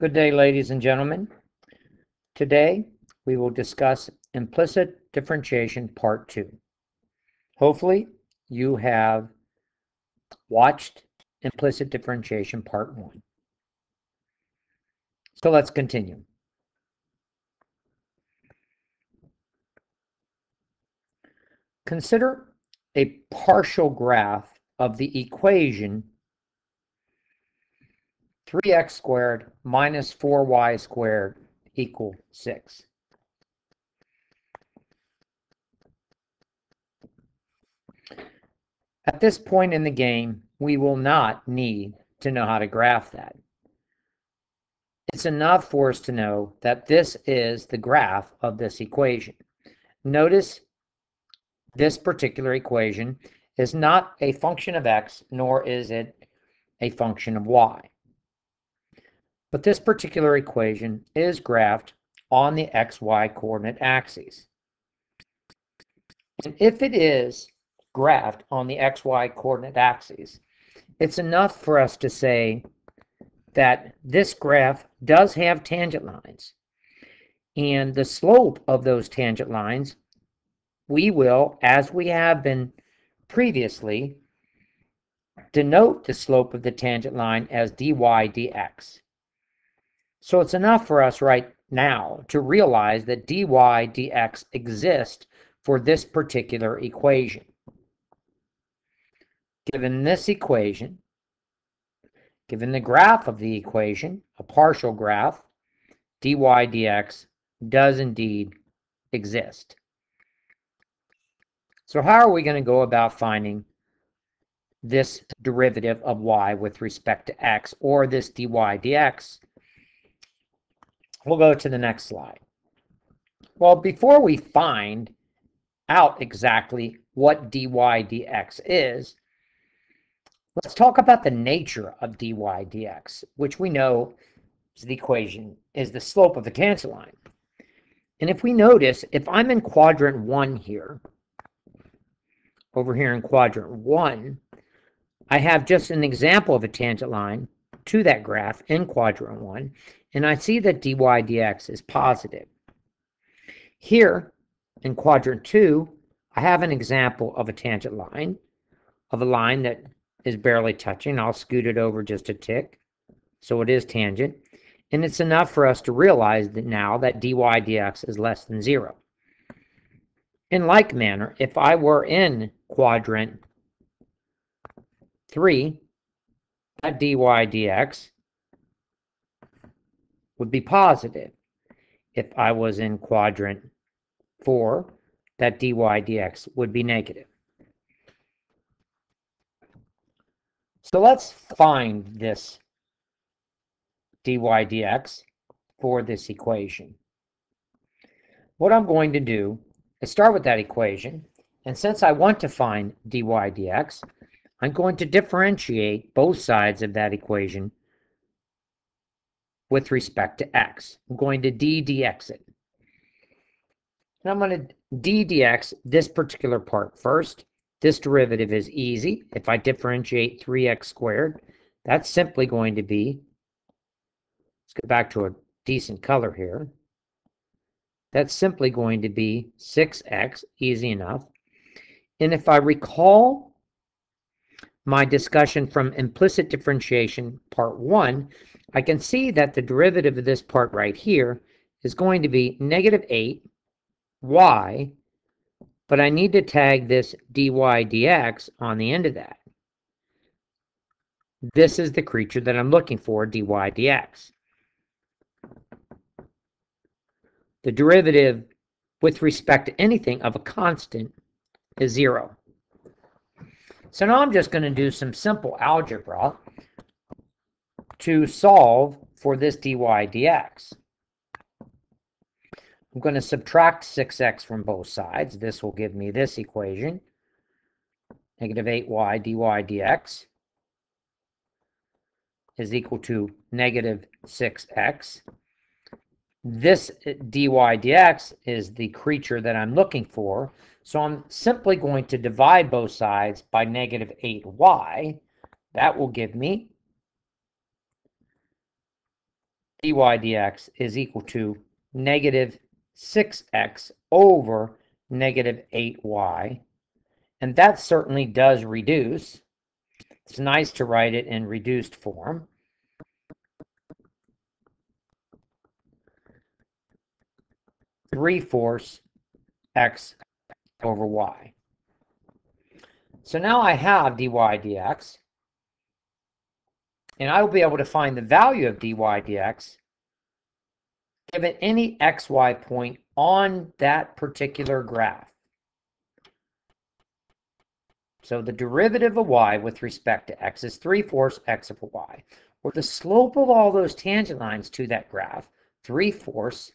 Good day, ladies and gentlemen. Today, we will discuss implicit differentiation part two. Hopefully, you have watched implicit differentiation part one. So let's continue. Consider a partial graph of the equation 3x squared minus 4y squared equal 6. At this point in the game, we will not need to know how to graph that. It's enough for us to know that this is the graph of this equation. Notice this particular equation is not a function of x, nor is it a function of y. But this particular equation is graphed on the xy coordinate axes. And if it is graphed on the xy coordinate axes, it's enough for us to say that this graph does have tangent lines. And the slope of those tangent lines, we will, as we have been previously, denote the slope of the tangent line as dy dx. So it's enough for us right now to realize that dy dx exist for this particular equation. Given this equation, given the graph of the equation, a partial graph, dy dx does indeed exist. So how are we going to go about finding this derivative of y with respect to x, or this dy dx? We'll go to the next slide. Well, before we find out exactly what dy dx is, let's talk about the nature of dy dx, which we know is the equation, is the slope of the tangent line. And if we notice, if I'm in quadrant 1 here, over here in quadrant 1, I have just an example of a tangent line to that graph in quadrant 1, and I see that dy dx is positive. Here, in quadrant 2, I have an example of a tangent line, of a line that is barely touching. I'll scoot it over just a tick, so it is tangent. And it's enough for us to realize that now that dy dx is less than 0. In like manner, if I were in quadrant 3, that dy dx would be positive. If I was in quadrant 4, that dy dx would be negative. So let's find this dy dx for this equation. What I'm going to do is start with that equation, and since I want to find dy dx, I'm going to differentiate both sides of that equation with respect to x. I'm going to d dx it. And I'm going to d dx this particular part first. This derivative is easy. If I differentiate 3x squared, that's simply going to be, let's go back to a decent color here. That's simply going to be 6x, easy enough. And if I recall my discussion from implicit differentiation part 1, I can see that the derivative of this part right here is going to be negative 8 y, but I need to tag this dy dx on the end of that. This is the creature that I'm looking for, dy dx. The derivative with respect to anything of a constant is 0. So now I'm just going to do some simple algebra to solve for this dy dx. I'm going to subtract 6x from both sides. This will give me this equation, negative 8y dy dx is equal to negative 6x. This dy dx is the creature that I'm looking for, so I'm simply going to divide both sides by negative 8y. That will give me dy dx is equal to negative 6x over negative 8y. And that certainly does reduce. It's nice to write it in reduced form. Three fourths x over y. So now I have dy dx, and I will be able to find the value of dy dx given any xy point on that particular graph. So the derivative of y with respect to x is 3 fourths x of y, or the slope of all those tangent lines to that graph, 3 fourths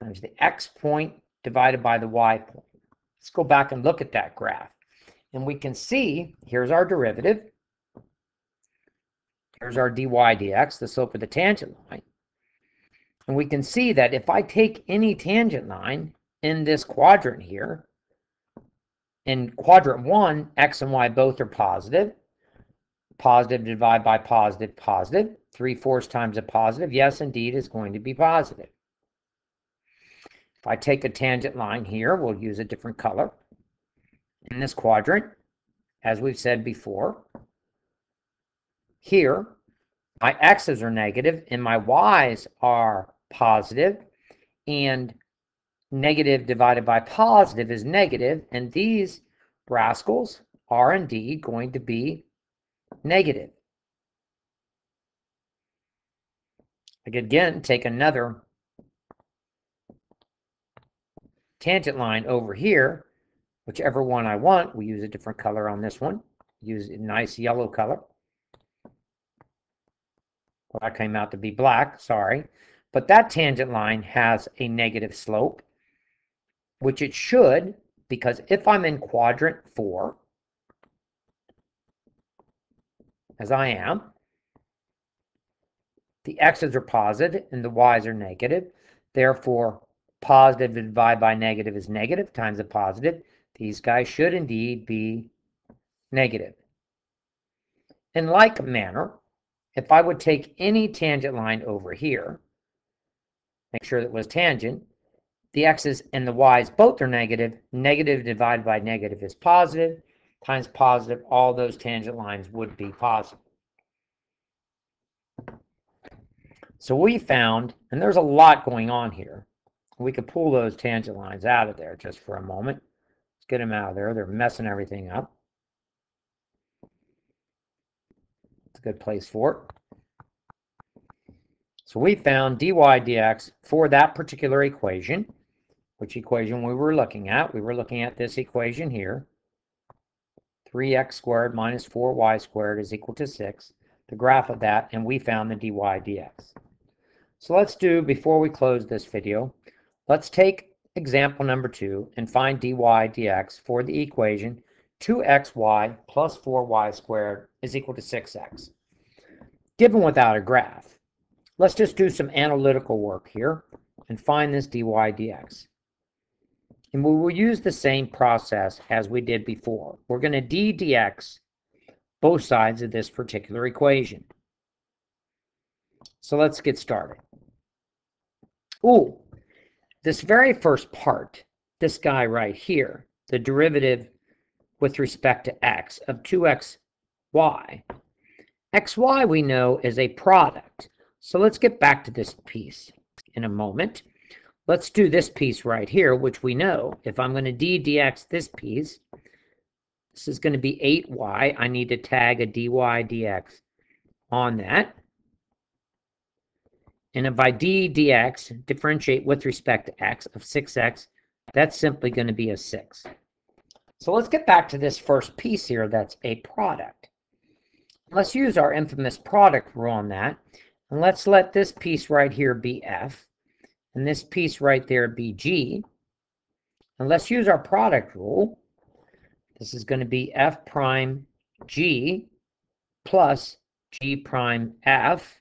times the x point divided by the y point. Let's go back and look at that graph. And we can see, here's our derivative. Here's our dy dx, the slope of the tangent line. And we can see that if I take any tangent line in this quadrant here, in quadrant one, x and y both are positive. Positive divided by positive, positive. 3 fourths times a positive, yes, indeed, is going to be positive. If I take a tangent line here, we'll use a different color in this quadrant, as we've said before. Here, my x's are negative and my y's are positive, and negative divided by positive is negative, and these rascals are indeed going to be negative. I could again take another tangent line over here whichever one I want. We use a different color on this one. Use a nice yellow color. Well, that came out to be black, sorry. But that tangent line has a negative slope, which it should, because if I'm in quadrant 4, as I am, the x's are positive and the y's are negative. Therefore, positive divided by negative is negative times a positive. These guys should indeed be negative. In like manner, if I would take any tangent line over here, make sure that was tangent, the x's and the y's both are negative. Negative divided by negative is positive, times positive, all those tangent lines would be positive. So we found, and there's a lot going on here, we could pull those tangent lines out of there just for a moment Let's get them out of there. They're messing everything up. It's a good place for it. So we found dy dx for that particular equation, which equation we were looking at. We were looking at this equation here. 3x squared minus 4y squared is equal to 6. The graph of that, and we found the dy dx. So let's do, before we close this video, let's take example number two and find dy dx for the equation 2xy plus 4y squared is equal to 6x. Given without a graph, let's just do some analytical work here and find this dy dx. And we will use the same process as we did before. We're going to d dx both sides of this particular equation. So let's get started. Ooh, this very first part, this guy right here, the derivative with respect to x of 2xy, xy we know is a product. So let's get back to this piece in a moment. Let's do this piece right here, which we know. If I'm going to d dx this piece, this is going to be 8y. I need to tag a dy dx on that. And if I d dx differentiate with respect to x of 6x, that's simply going to be a 6. So let's get back to this first piece here that's a product. Let's use our infamous product rule on that. And let's let this piece right here be f, and this piece right there be g. And let's use our product rule. This is going to be f prime g plus g prime f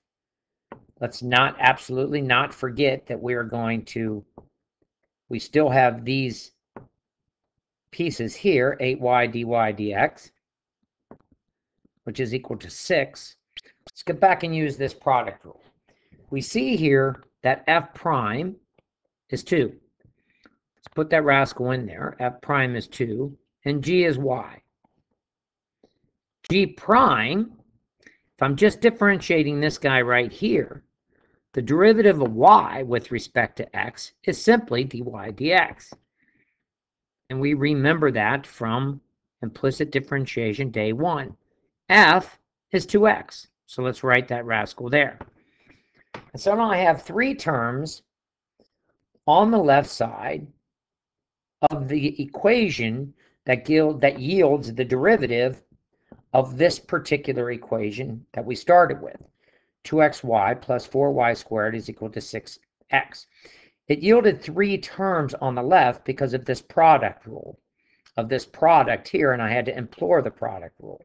let's not absolutely not forget that we are going to, we still have these pieces here, 8y dy dx, which is equal to 6. Let's get back and use this product rule. we see here that f prime is 2. Let's put that rascal in there. f prime is 2, and g is y. g prime, if I'm just differentiating this guy right here, the derivative of y with respect to x is simply dy dx. And we remember that from implicit differentiation day one. f is 2x. So let's write that rascal there. And so now I have three terms on the left side of the equation that, yield, that yields the derivative of this particular equation that we started with. 2xy plus 4y squared is equal to 6x. It yielded three terms on the left because of this product rule, of this product here, and I had to implore the product rule.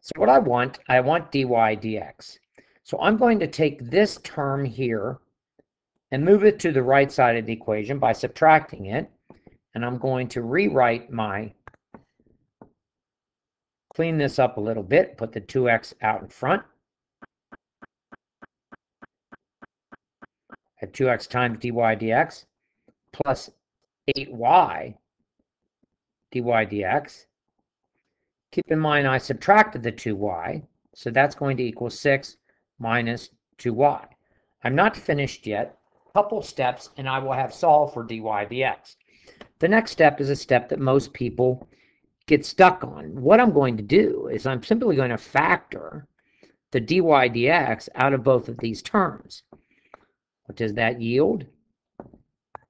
So what I want, I want dy dx. So I'm going to take this term here and move it to the right side of the equation by subtracting it. And I'm going to rewrite my, clean this up a little bit, put the 2x out in front. At 2x times dy dx plus 8y dy dx. Keep in mind I subtracted the 2y, so that's going to equal 6 minus 2y. I'm not finished yet. Couple steps and I will have solved for dy dx. The next step is a step that most people get stuck on. What I'm going to do is I'm simply going to factor the dy dx out of both of these terms. What does that yield?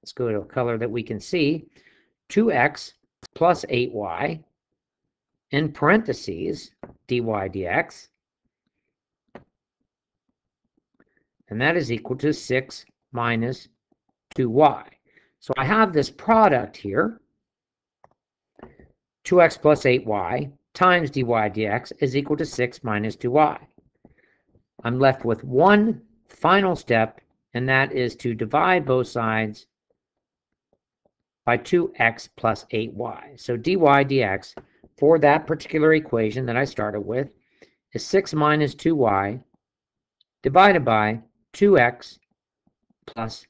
Let's go to a color that we can see. 2x plus 8y in parentheses dy dx and that is equal to 6 minus 2y. So I have this product here, 2x plus 8y times dy dx is equal to 6 minus 2y. I'm left with one final step, and that is to divide both sides by 2x plus 8y. So dy dx for that particular equation that I started with is 6 minus 2y divided by 2x plus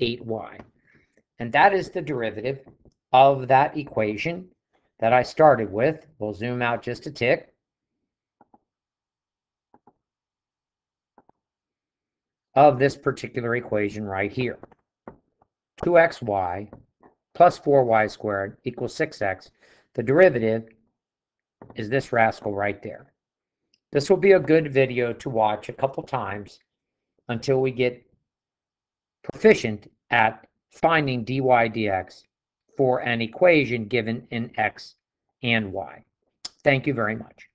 8y. And that is the derivative of that equation that I started with. We'll zoom out just a tick. Of this particular equation right here. 2xy plus 4y squared equals 6x. The derivative is this rascal right there. This will be a good video to watch a couple times until we get proficient at finding dy dx for an equation given in x and y. Thank you very much.